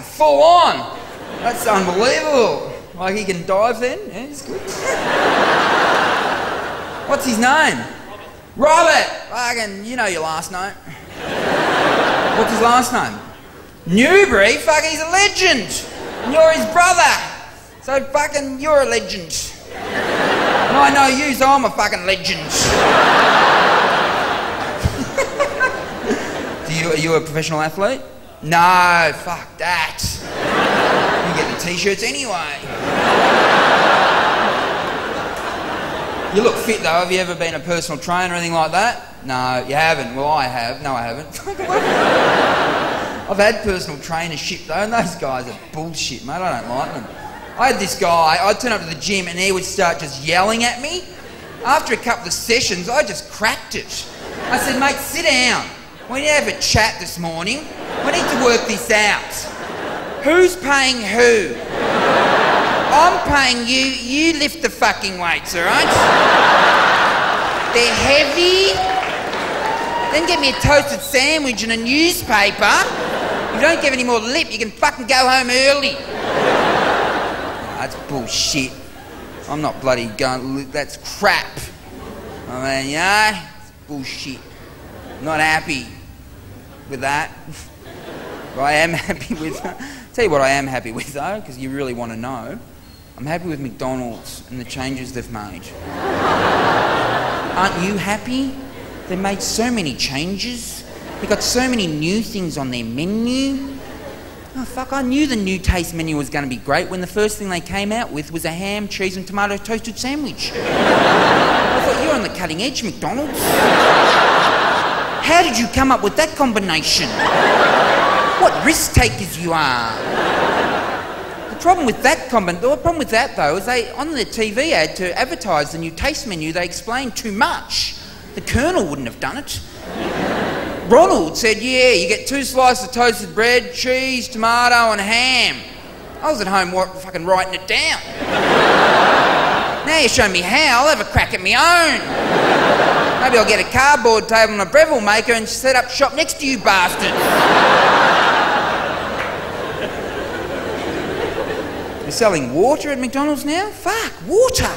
full on. That's unbelievable. Like he can dive then? Yeah, he's good. What's his name? Robert! Fucking, you know your last name. What's his last name? Newbery? Fuck, he's a legend. And you're his brother. So fucking, you're a legend. And I know you, so I'm a fucking legend. Do you, are you a professional athlete? No, fuck that. You get the t-shirts anyway. You look fit though. Have you ever been a personal trainer or anything like that? No, you haven't. Well, I have. No, I haven't. I've had personal trainership though, and those guys are bullshit, mate. I don't like them. I had this guy, I'd turn up to the gym and he would start just yelling at me. After a couple of sessions, I just cracked it. I said, mate, sit down. We need to have a chat this morning. We need to work this out. Who's paying who? I'm paying you, you lift the fucking weights, alright? They're heavy. Then get me a toasted sandwich and a newspaper. You don't give any more lip, you can fucking go home early. That's bullshit. I'm not bloody going. That's crap. I mean, yeah, it's bullshit. Not happy with that. But I am happy with. Tell you what, I am happy with though, because you really want to know. I'm happy with McDonald's and the changes they've made. Aren't you happy? They made so many changes. They got so many new things on their menu. Oh, fuck, I knew the new taste menu was going to be great when the first thing they came out with was a ham, cheese, and tomato toasted sandwich. I thought, you're on the cutting edge, McDonald's. How did you come up with that combination? What risk takers you are. The problem with that combi- the problem with that though is they on the TV ad to advertise the new taste menu they explained too much. The Colonel wouldn't have done it. Ronald said, "Yeah, you get two slices of toasted bread, cheese, tomato, and ham." I was at home fucking writing it down. now you show me how, I'll have a crack at my own. Maybe I'll get a cardboard table and a Breville maker and set up shop next to you bastards. You're selling water at McDonald's now? Fuck, water!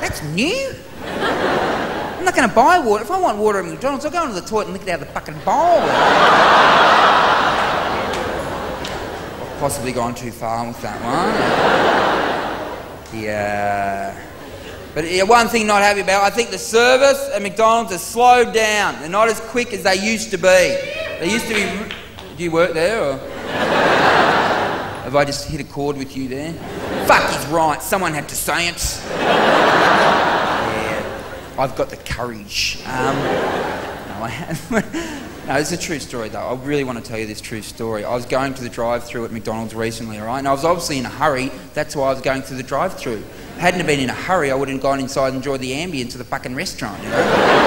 That's new. I'm not going to buy water. If I want water at McDonald's, I'll go into the toilet and lick it out of the fucking bowl. I've possibly gone too far with that one. Yeah. But yeah, one thing not happy about, I think the service at McDonald's has slowed down. They're not as quick as they used to be. They used to be. Do you work there or? Have I just hit a chord with you there? Fuck, he's right. Someone had to say it. Yeah, I've got the courage. Um, no, I have. no, it's a true story though. I really want to tell you this true story. I was going to the drive-through at McDonald's recently, all right? And I was obviously in a hurry. That's why I was going through the drive-through. Hadn't have been in a hurry, I wouldn't have gone inside and enjoyed the ambience of the fucking restaurant, you know?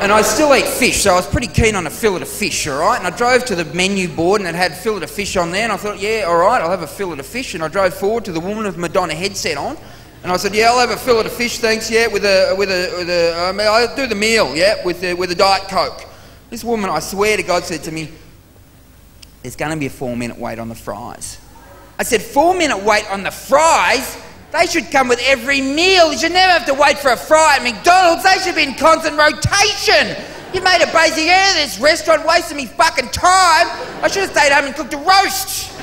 And I still eat fish, so I was pretty keen on a fillet of fish, all right? And I drove to the menu board and it had fillet of fish on there, and I thought, yeah, all right, I'll have a fillet of fish. And I drove forward to the woman with Madonna headset on, and I said, yeah, I'll have a fillet of fish, thanks, yeah, with a, with a, with a um, I'll do the meal, yeah, with a, with a Diet Coke. This woman, I swear to God, said to me, there's going to be a four minute wait on the fries. I said, four minute wait on the fries? They should come with every meal. You should never have to wait for a fry at McDonald's. They should be in constant rotation. You made a basic error. This restaurant wasted me fucking time. I should have stayed home and cooked a roast.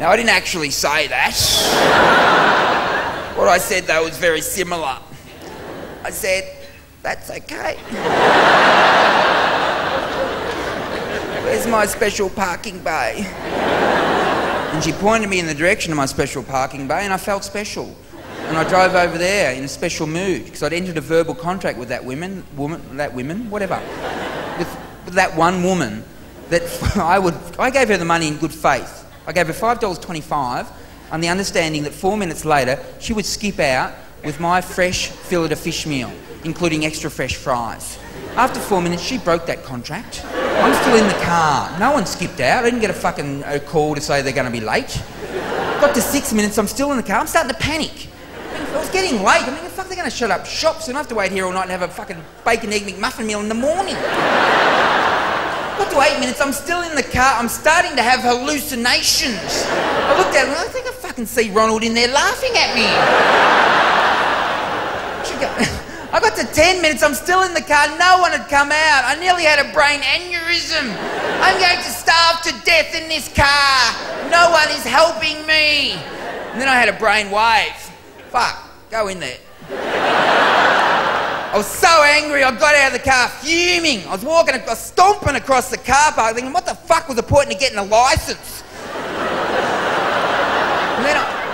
now, I didn't actually say that. what I said, though, was very similar. I said, that's okay. Where's my special parking bay? She pointed me in the direction of my special parking bay, and I felt special. And I drove over there in a special mood because I'd entered a verbal contract with that woman, woman, that woman, whatever, with, with that one woman that I would. I gave her the money in good faith. I gave her five dollars twenty-five, on the understanding that four minutes later she would skip out with my fresh fillet of fish meal, including extra fresh fries. After four minutes, she broke that contract. I'm still in the car. No one skipped out. I didn't get a fucking uh, call to say they're going to be late. Got to six minutes, I'm still in the car. I'm starting to panic. I was getting late. I mean, the fuck, they're going to shut up shop soon. I have to wait here all night and have a fucking bacon egg McMuffin meal in the morning. Got to eight minutes, I'm still in the car, I'm starting to have hallucinations. I looked at him, I think I fucking see Ronald in there laughing at me. To 10 minutes, I'm still in the car, no one had come out. I nearly had a brain aneurysm. I'm going to starve to death in this car. No one is helping me. And then I had a brain wave. Fuck, go in there. I was so angry, I got out of the car fuming. I was walking, I was stomping across the car park thinking, what the fuck was the point in getting a licence?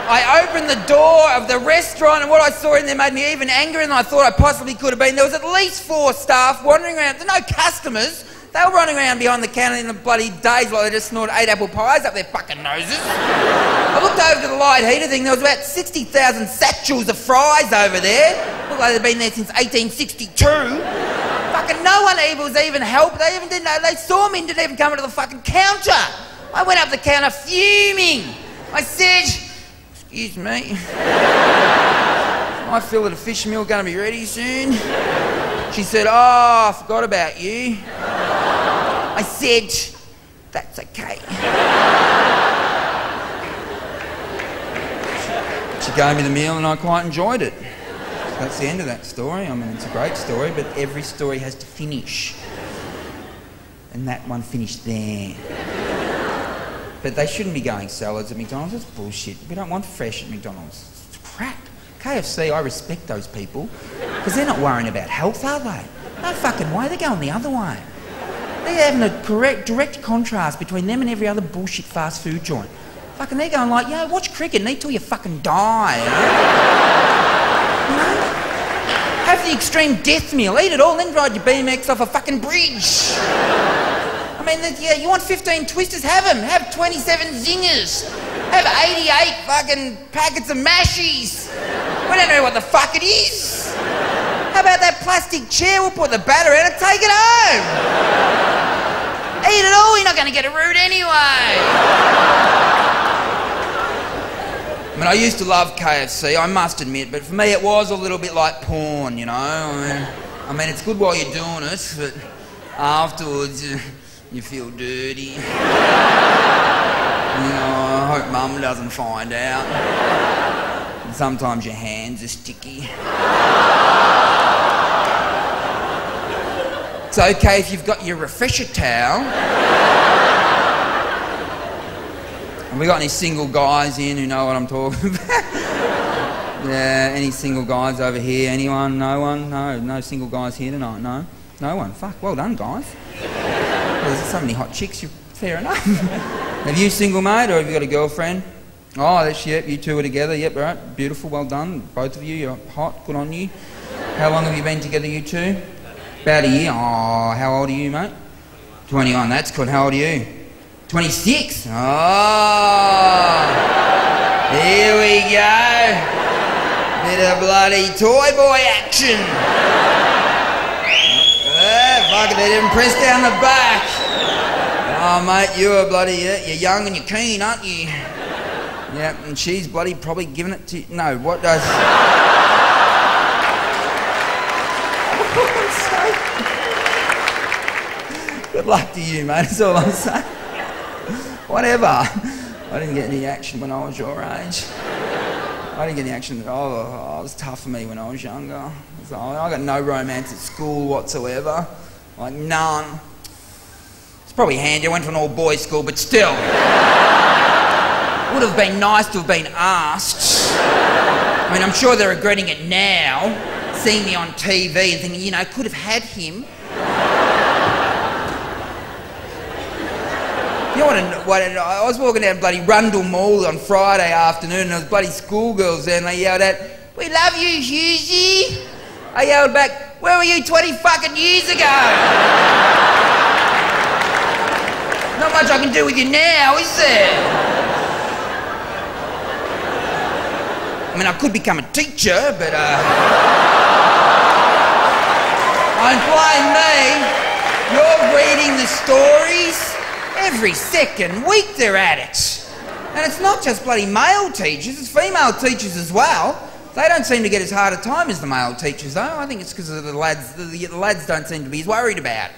I, opened the door of the restaurant and what I saw in there made me even angrier than I thought I possibly could have been. There was at least four staff wandering around. There were no customers. They were running around behind the counter in the bloody daze while they just snorted eight apple pies up their fucking noses. I looked over to the light heater thing. There was about 60,000 satchels of fries over there. Looked like they'd been there since 1862. fucking no one was even help. They even didn't know. They saw me and didn't even come to the fucking counter. I went up the counter fuming. I said, Excuse me. My fillet of fish meal going to be ready soon. She said, Oh, I forgot about you. I said, That's okay. She gave me the meal and I quite enjoyed it. That's the end of that story. I mean, it's a great story, but every story has to finish. And that one finished there. But they shouldn't be going salads at McDonald's. It's bullshit. We don't want fresh at McDonald's. It's crap. KFC, I respect those people because they're not worrying about health, are they? No fucking way. They're going the other way. They're having a correct, direct contrast between them and every other bullshit fast food joint. Fucking, they're going like, yo, watch cricket and eat till you fucking die. You know? Have the extreme death meal, eat it all, then ride your BMX off a fucking bridge mean, yeah, you want 15 twisters? Have them. Have 27 zingers. Have 88 fucking packets of mashies. We don't know what the fuck it is. How about that plastic chair? We'll put the batter in it, take it home. Eat it all, you're not going to get a root anyway. I mean, I used to love KFC, I must admit, but for me it was a little bit like porn, you know. I mean, I mean it's good while you're doing it, but afterwards, you feel dirty. you know, I hope mum doesn't find out. And sometimes your hands are sticky. It's okay if you've got your refresher towel. Have we got any single guys in who know what I'm talking about? yeah, any single guys over here? Anyone? No one? No, no single guys here tonight? No? No one? Fuck, well done, guys. There's so many hot chicks, you fair enough. have you single mate or have you got a girlfriend? Oh, that's yep, you two are together. Yep, right, beautiful, well done. Both of you, you're hot, good on you. How long have you been together, you two? About a year. Oh, how old are you, mate? 21, that's good. How old are you? 26. Oh, here we go. Bit of bloody toy boy action. Uh, fuck, they didn't press down the back. Oh, mate, you're bloody, uh, you're young and you're keen, aren't you? Yeah, and she's bloody probably giving it to you. No, what does. Good luck to you, mate, that's all I'm saying. Whatever. I didn't get any action when I was your age. I didn't get any action. Oh, oh it was tough for me when I was younger. So I got no romance at school whatsoever. Like, none probably handy. I went to an all boys school, but still. Would have been nice to have been asked. I mean, I'm sure they're regretting it now, seeing me on TV and thinking, you know, could have had him. You know what, what? I was walking down bloody Rundle Mall on Friday afternoon and there was bloody schoolgirls there and they yelled out, We love you, Hughesy. I yelled back, Where were you 20 fucking years ago? Much I can do with you now, is there? I mean, I could become a teacher, but, uh... Don't me. You're reading the stories. Every second week they're at it. And it's not just bloody male teachers, it's female teachers as well. They don't seem to get as hard a time as the male teachers, though. I think it's because the lads, the, the lads don't seem to be as worried about.